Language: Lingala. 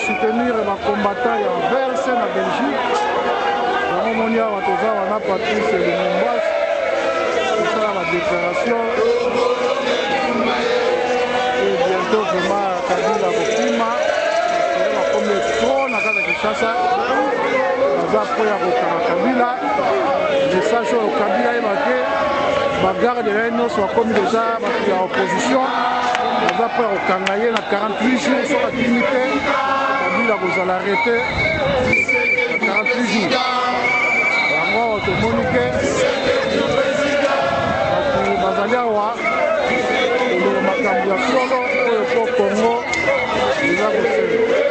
soutenir ba combattant ya verse na belgique yango moni awa toza wana patrice lumumbas kosala ba déclaration e bientôt vraiment kabila kokima bakomi trop na kaka kinshasa baza mpo ya kokanga kabila message oyo kabila yebake ba garde na ye nyonso bakomi deja bato ya opposition baza mpo ya kokanga ye na 48 jours soki akimi te kabila kozala arrete na 48 jours yango awa tomoni ke bato bazali awa koloba makambo ya solo oyo mpo kongo eza kosela